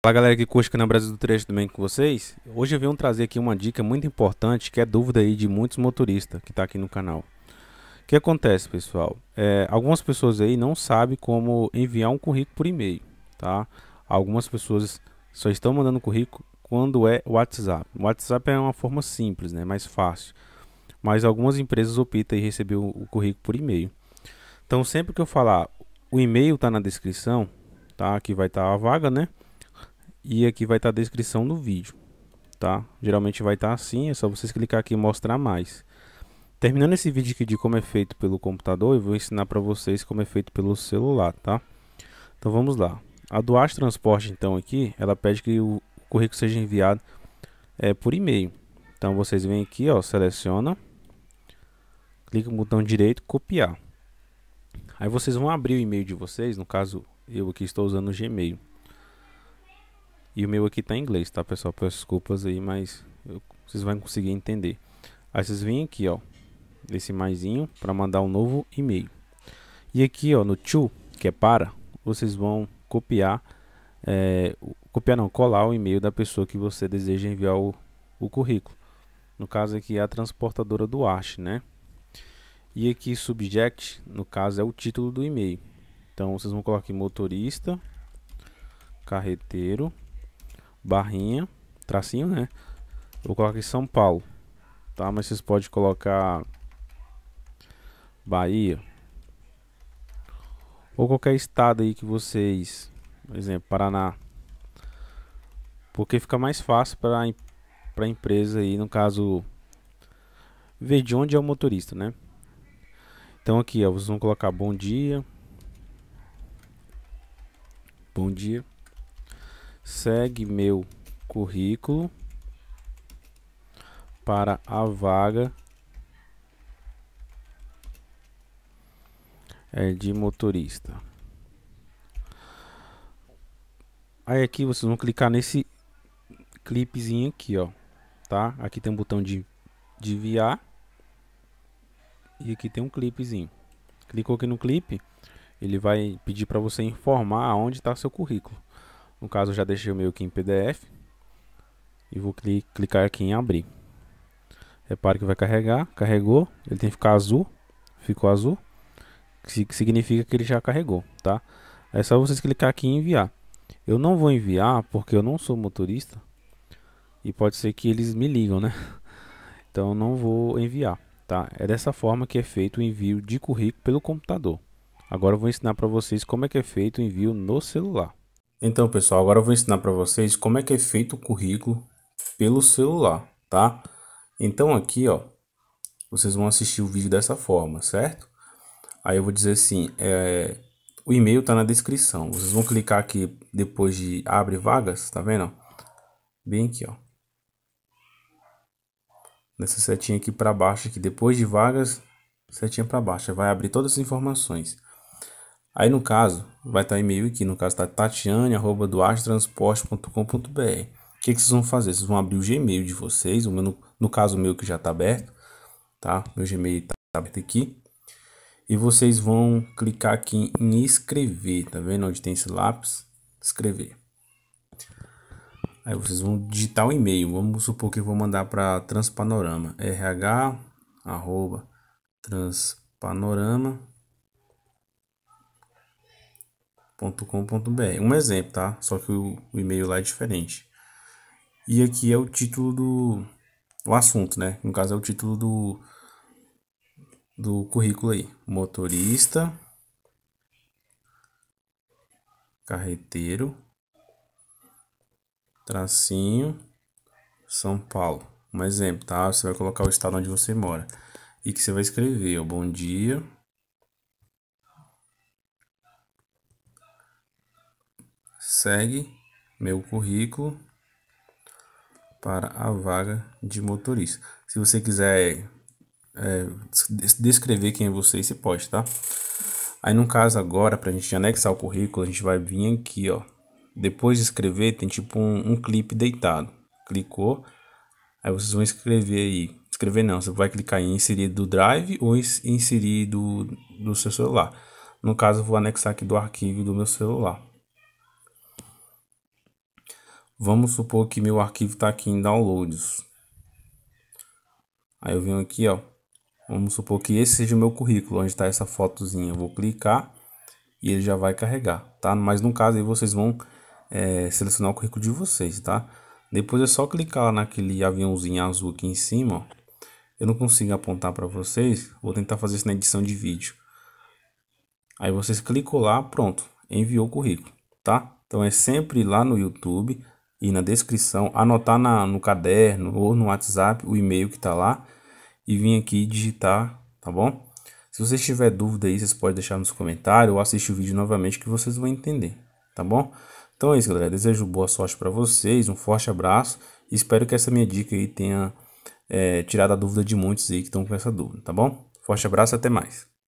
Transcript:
Fala galera que curte Canal Brasil do Trecho também com vocês. Hoje eu venho trazer aqui uma dica muito importante que é dúvida aí de muitos motoristas que está aqui no canal. O que acontece pessoal? É, algumas pessoas aí não sabem como enviar um currículo por e-mail, tá? Algumas pessoas só estão mandando currículo quando é WhatsApp. O WhatsApp é uma forma simples, né? Mais fácil. Mas algumas empresas optam em receber o, o currículo por e-mail. Então sempre que eu falar, o e-mail está na descrição, tá? Aqui vai estar tá a vaga, né? E aqui vai estar tá a descrição do vídeo, tá? Geralmente vai estar tá assim, é só vocês clicar aqui e mostrar mais. Terminando esse vídeo aqui de como é feito pelo computador, eu vou ensinar para vocês como é feito pelo celular, tá? Então vamos lá. A do Transporte, então, aqui, ela pede que o currículo seja enviado é, por e-mail. Então vocês vêm aqui, ó, seleciona, clica no botão direito, copiar. Aí vocês vão abrir o e-mail de vocês, no caso eu aqui estou usando o Gmail. E o meu aqui tá em inglês, tá, pessoal? Peço desculpas aí, mas eu, vocês vão conseguir entender. Aí vocês vêm aqui, ó, nesse maisinho para mandar um novo e-mail. E aqui, ó, no to, que é para, vocês vão copiar, é, copiar não, colar o e-mail da pessoa que você deseja enviar o, o currículo. No caso aqui é a transportadora do Arte, né? E aqui subject, no caso é o título do e-mail. Então vocês vão colocar aqui motorista, carreteiro, barrinha, tracinho, né? vou colocar aqui São Paulo, tá? Mas vocês podem colocar Bahia ou qualquer estado aí que vocês, por exemplo, Paraná, porque fica mais fácil para para a empresa aí, no caso, ver de onde é o motorista, né? Então aqui, ó, vocês vão colocar bom dia, bom dia segue meu currículo para a vaga é de motorista. Aí aqui vocês vão clicar nesse clipezinho aqui, ó, tá? Aqui tem um botão de, de enviar e aqui tem um clipezinho. Clicou aqui no clipe, ele vai pedir para você informar aonde está seu currículo. No caso, eu já deixei o meu aqui em PDF. E vou cli clicar aqui em abrir. Repare que vai carregar. Carregou. Ele tem que ficar azul. Ficou azul. Que significa que ele já carregou, tá? É só vocês clicar aqui em enviar. Eu não vou enviar porque eu não sou motorista. E pode ser que eles me ligam, né? Então não vou enviar, tá? É dessa forma que é feito o envio de currículo pelo computador. Agora eu vou ensinar para vocês como é que é feito o envio no celular. Então, pessoal, agora eu vou ensinar para vocês como é que é feito o currículo pelo celular, tá? Então aqui, ó, vocês vão assistir o vídeo dessa forma, certo? Aí eu vou dizer assim, é, o e-mail tá na descrição. Vocês vão clicar aqui depois de abre vagas, tá vendo? Bem aqui, ó. Nessa setinha aqui para baixo aqui, depois de vagas, setinha para baixo, vai abrir todas as informações. Aí no caso, vai estar e-mail aqui, no caso tá tatiane@duartransporte.com.br. O que, que vocês vão fazer? Vocês vão abrir o Gmail de vocês, o meu, no, no caso o meu que já está aberto, tá? Meu Gmail está aberto aqui. E vocês vão clicar aqui em escrever, tá vendo onde tem esse lápis? Escrever. Aí vocês vão digitar o e-mail. Vamos supor que eu vou mandar para Transpanorama. RH arroba transpanorama .com.br. Um exemplo, tá? Só que o, o, e-mail lá é diferente. E aqui é o título do o assunto, né? No caso é o título do do currículo aí. Motorista carreteiro tracinho São Paulo. Um exemplo, tá? Você vai colocar o estado onde você mora. E que você vai escrever, ó, bom dia. Segue meu currículo para a vaga de motorista. Se você quiser é, descrever quem é você, você pode, tá? Aí no caso agora, para a gente anexar o currículo, a gente vai vir aqui, ó. Depois de escrever, tem tipo um, um clipe deitado. Clicou, aí vocês vão escrever aí. Escrever não, você vai clicar em inserir do Drive ou inserir do, do seu celular. No caso, eu vou anexar aqui do arquivo do meu celular. Vamos supor que meu arquivo está aqui em downloads. Aí eu venho aqui, ó. Vamos supor que esse seja o meu currículo, onde está essa fotozinha. Eu vou clicar e ele já vai carregar, tá? Mas no caso aí vocês vão é, selecionar o currículo de vocês, tá? Depois é só clicar naquele aviãozinho azul aqui em cima, ó. Eu não consigo apontar para vocês, vou tentar fazer isso na edição de vídeo. Aí vocês clicam lá, pronto, enviou o currículo, tá? Então é sempre lá no YouTube e na descrição, anotar na, no caderno ou no WhatsApp o e-mail que está lá e vir aqui digitar, tá bom? Se vocês tiver dúvida aí, vocês podem deixar nos comentários ou assistir o vídeo novamente que vocês vão entender, tá bom? Então é isso, galera. Desejo boa sorte para vocês, um forte abraço e espero que essa minha dica aí tenha é, tirado a dúvida de muitos aí que estão com essa dúvida, tá bom? Forte abraço e até mais.